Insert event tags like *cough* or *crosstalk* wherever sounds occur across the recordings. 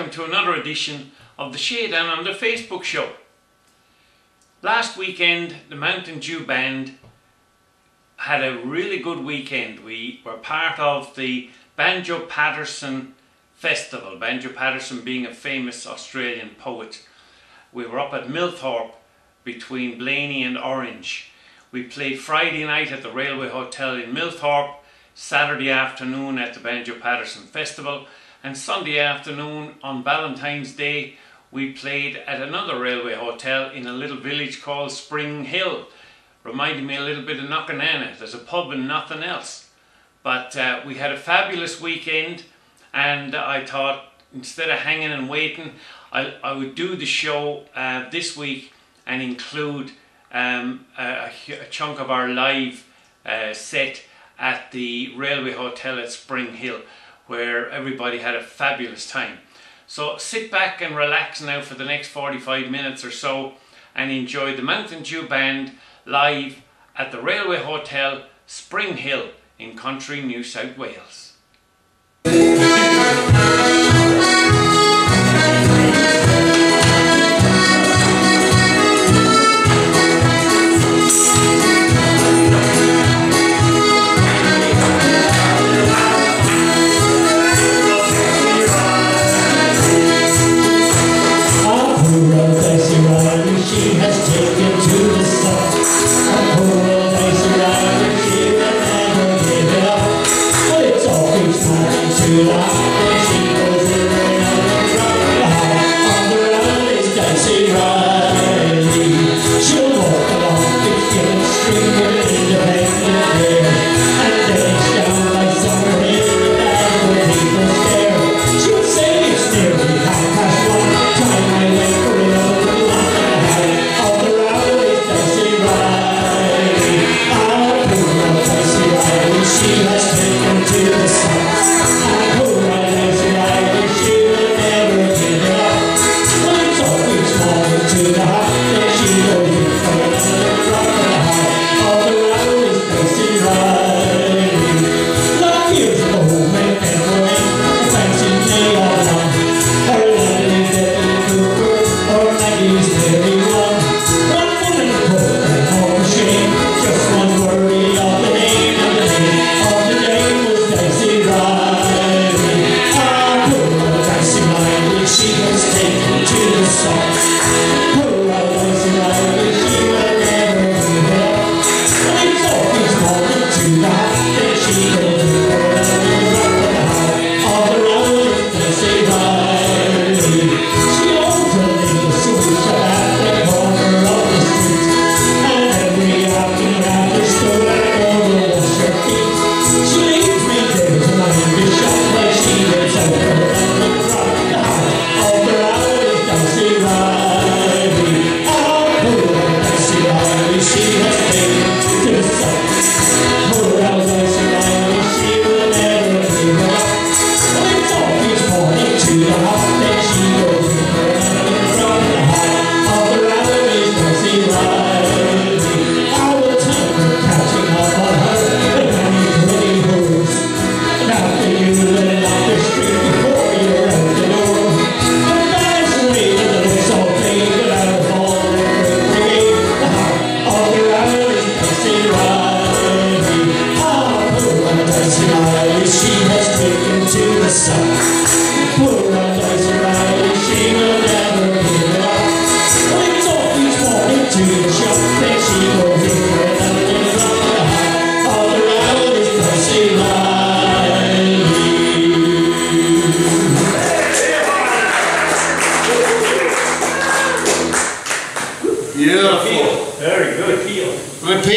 welcome to another edition of the Shakedown on the Facebook show. Last weekend, the Mountain Dew Band had a really good weekend. We were part of the Banjo Paterson Festival, Banjo Paterson being a famous Australian poet. We were up at Millthorpe between Blayney and Orange. We played Friday night at the Railway Hotel in Millthorpe, Saturday afternoon at the Banjo Paterson Festival, and Sunday afternoon on Valentine's Day we played at another railway hotel in a little village called Spring Hill. Reminding me a little bit of Knockananna. There's a pub and nothing else. But uh, we had a fabulous weekend and I thought instead of hanging and waiting, I, I would do the show uh, this week and include um, a, a, chunk of our live uh, set at the Railway Hotel at Spring Hill where everybody had a fabulous time. So sit back and relax now for the next 45 minutes or so and enjoy the Mountain Dew Band live at the Railway Hotel Spring Hill in country New South Wales.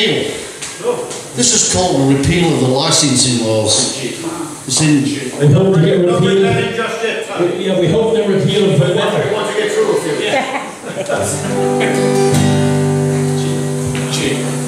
repeal. This is called the repeal of the licensing laws. It's in. We hope to get repealed. Yeah, we hope they repeal repealed for better. Want to get through with. Yeah. *laughs*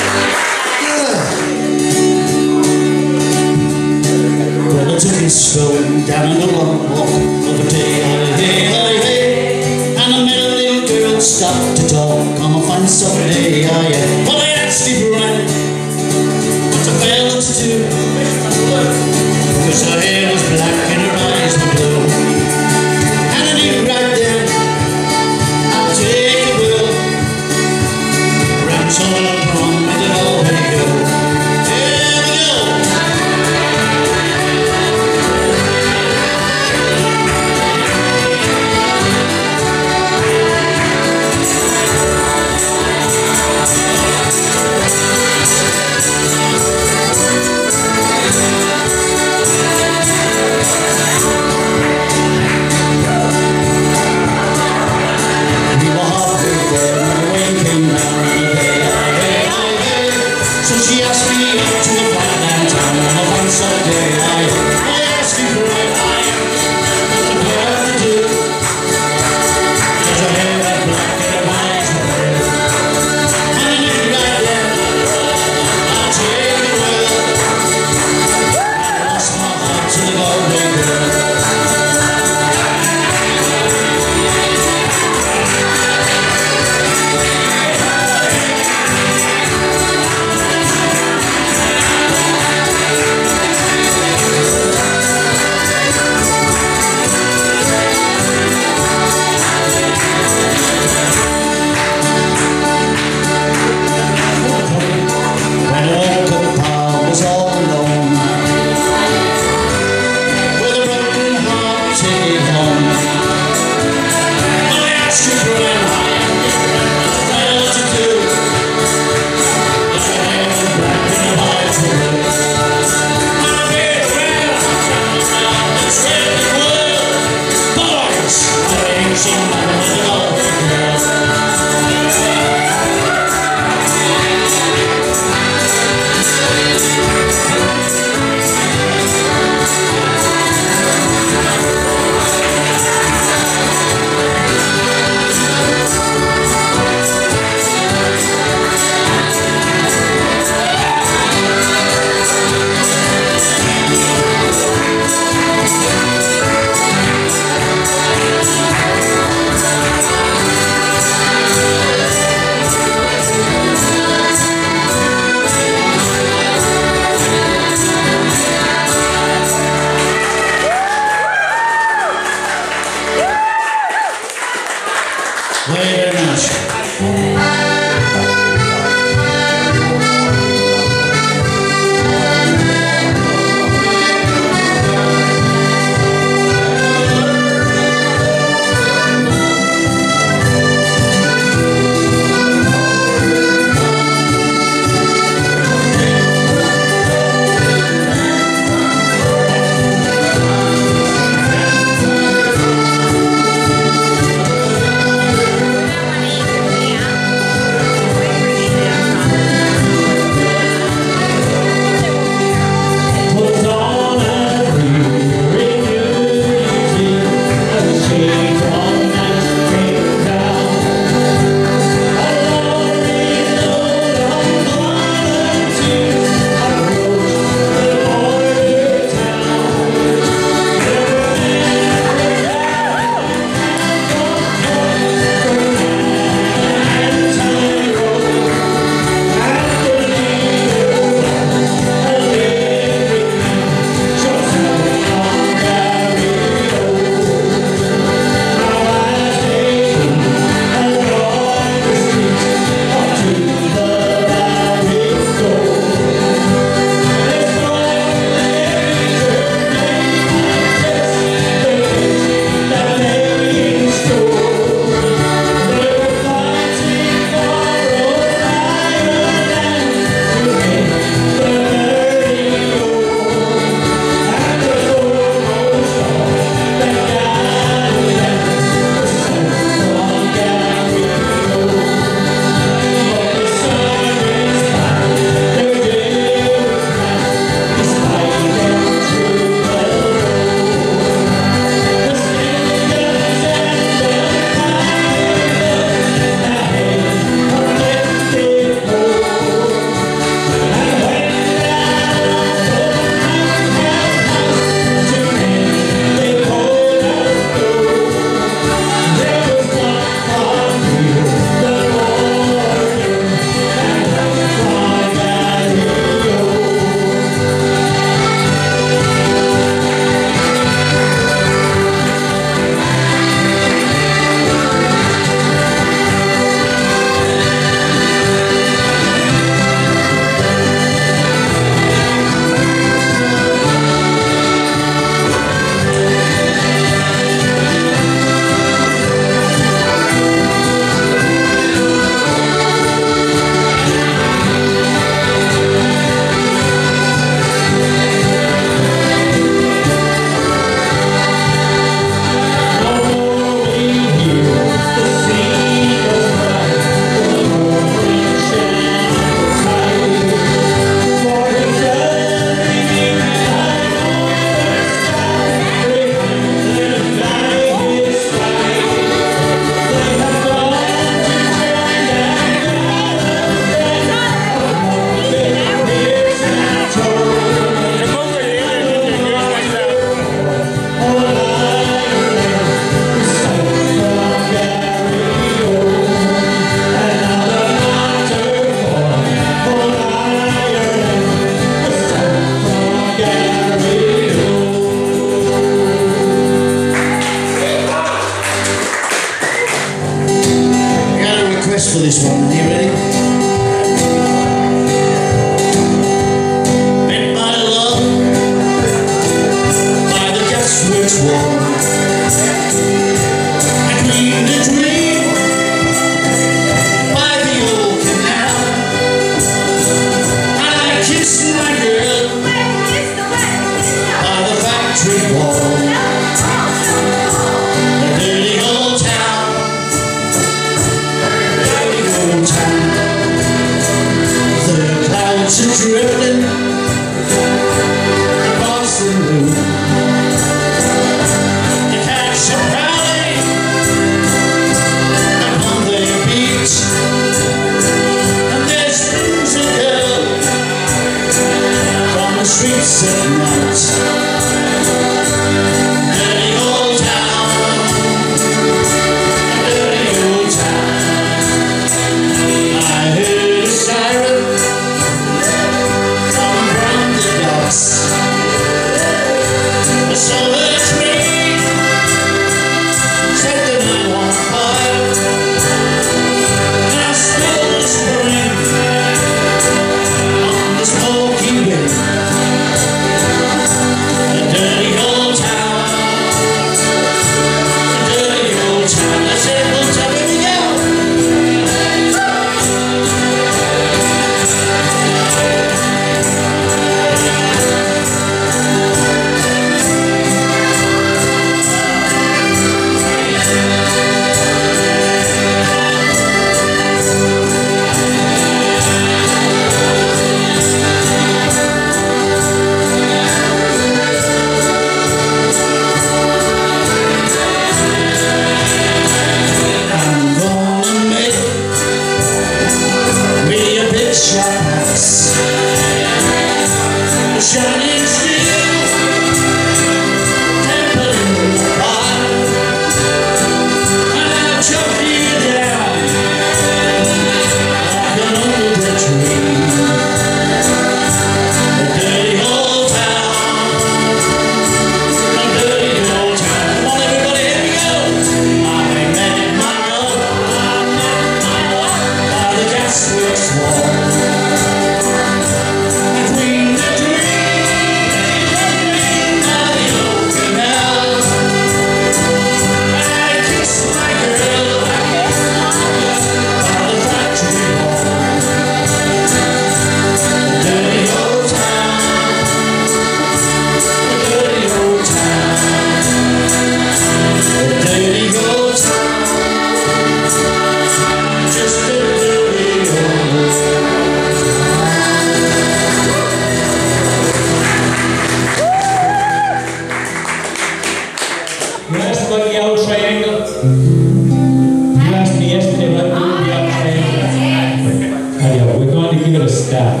want to give a stab.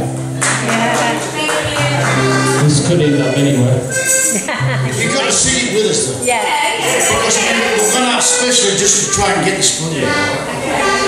Yeah. This could end up anywhere. you got to sing it with us though. Yeah. Because we're going out especially just to try and get this footage.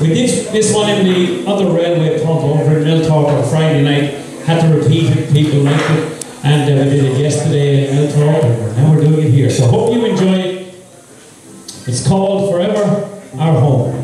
We did this one in the other railway pump over in Millthorpe on Friday night. Had to repeat it, people liked it. And uh, we did it yesterday in Millthorpe, and now we're doing it here. So hope you enjoy it. It's called Forever Our Home.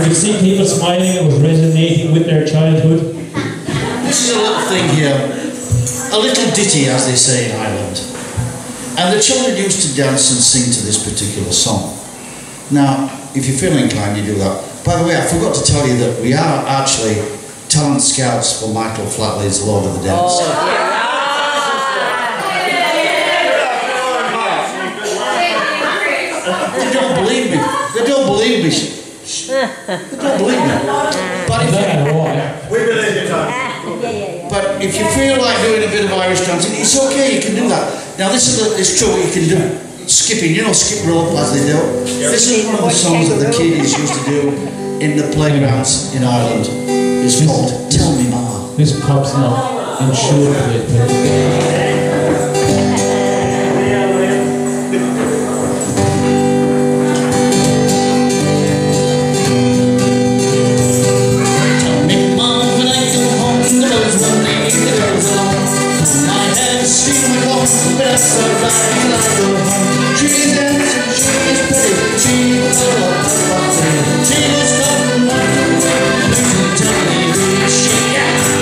Could see people smiling, it was resonating with their childhood. This is a little thing here, a little ditty, as they say in Ireland. And the children used to dance and sing to this particular song. Now, if you feel inclined, you do that. By the way, I forgot to tell you that we are actually talent scouts for Michael Flatley's Lord of the Dance. Oh, they don't believe me. They don't believe me. Sh- sh- don't believe me. But I if don't you, why. We believe you, Tom. Ah, but if you feel like doing a bit of Irish dancing, it's okay. You can do that. Now this is the, it's true what you can do. Skipping, you know, skip rope as they do. This is one of the songs that the kiddies used to do in the playgrounds in Ireland. It's called "Tell Me Mama." This pub's not insured with She's dancing, she's pretty, She way, please tell me who she is.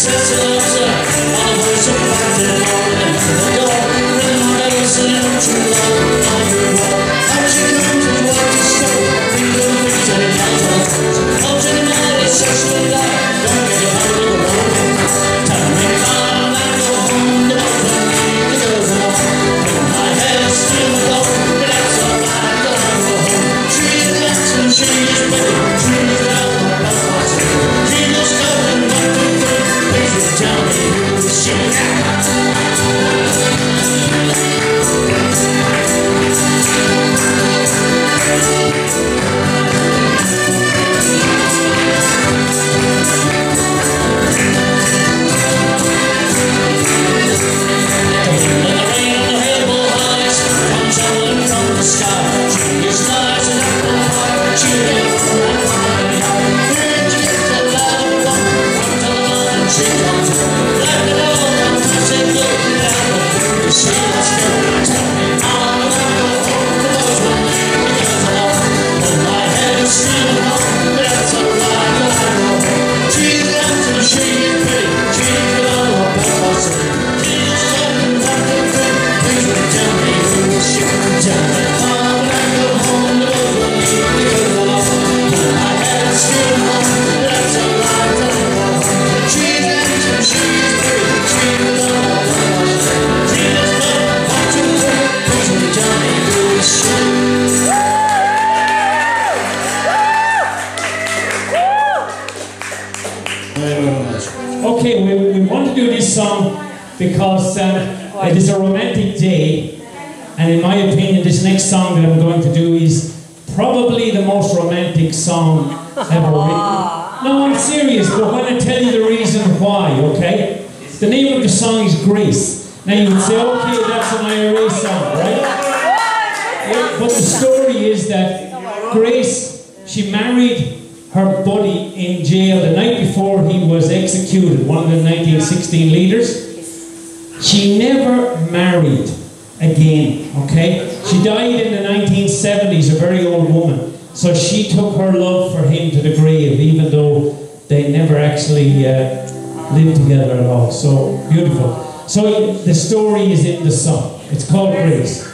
The king Grace. Now you would say, okay, that's an IRA song, right? But the story is that Grace, she married her buddy in jail the night before he was executed, one of the 1916 leaders. She never married again, okay? She died in the 1970s, a very old woman. So she took her love for him to the grave, even though they never actually uh, lived together at all. So beautiful. So the story is in the song. It's called Grace.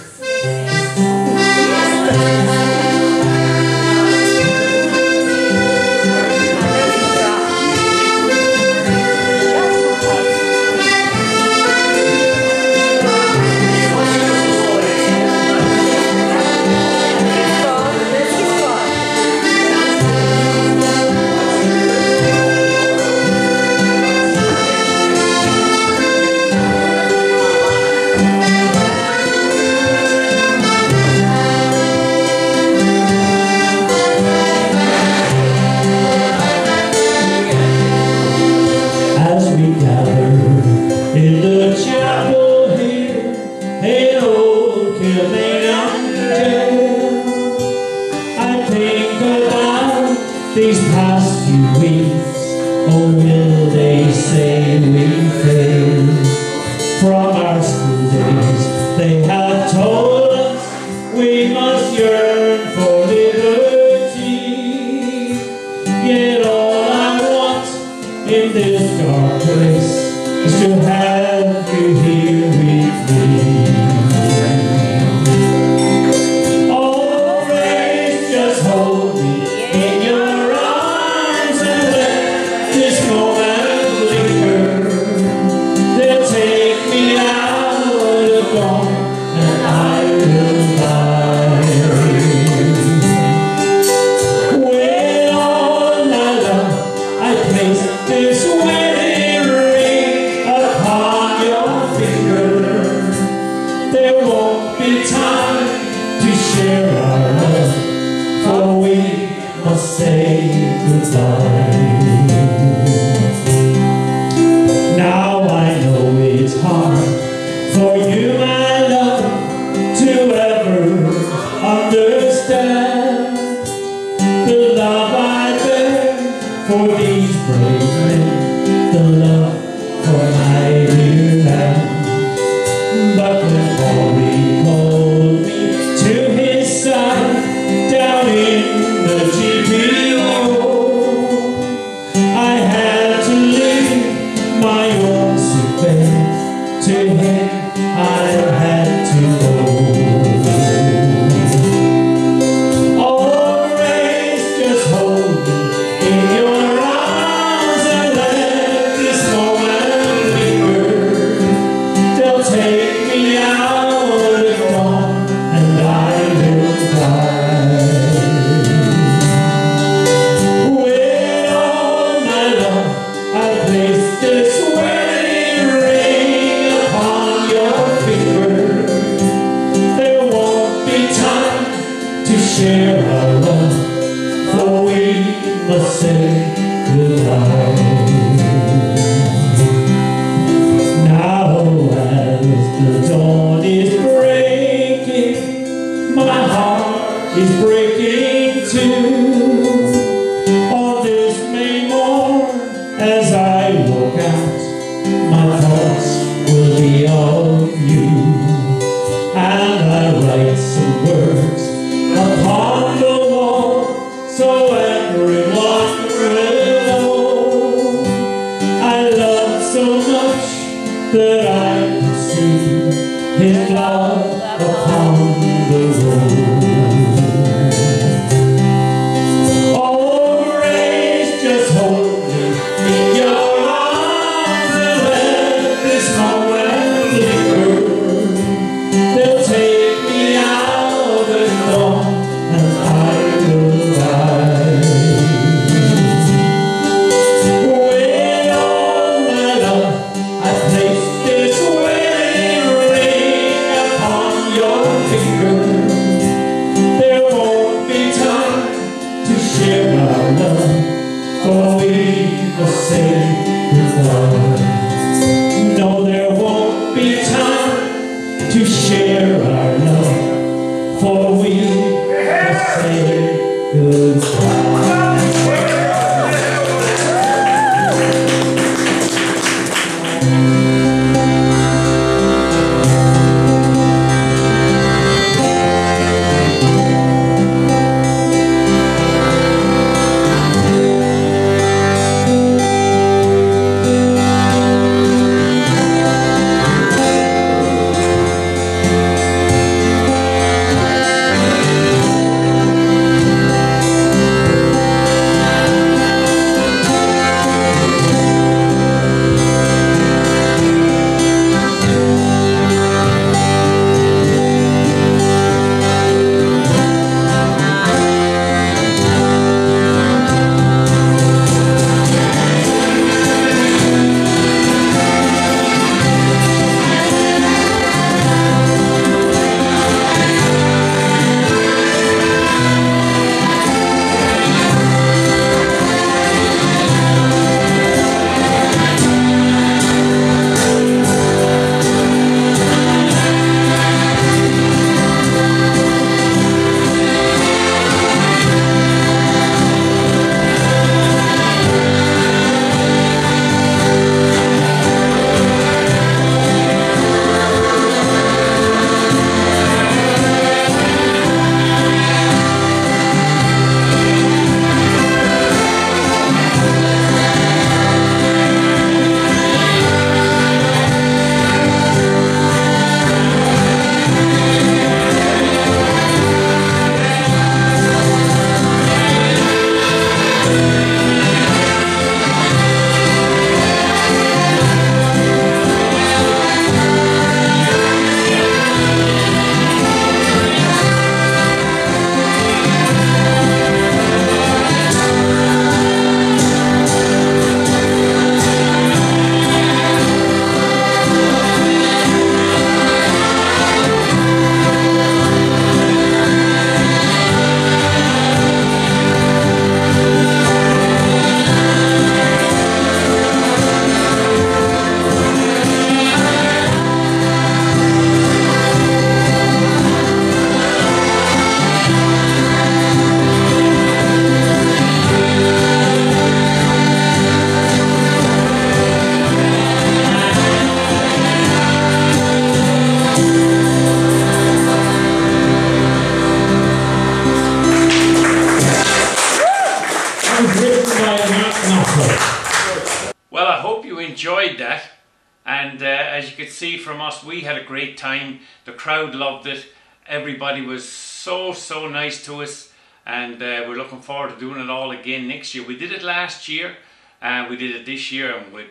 Nice to us. And uh, we're looking forward to doing it all again next year. We did it last year, uh, we did it this year, and with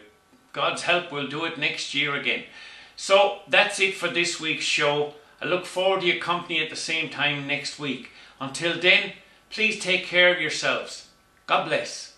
God's help, we'll do it next year again. So that's it for this week's show. I look forward to your company at the same time next week. Until then, please take care of yourselves. God bless.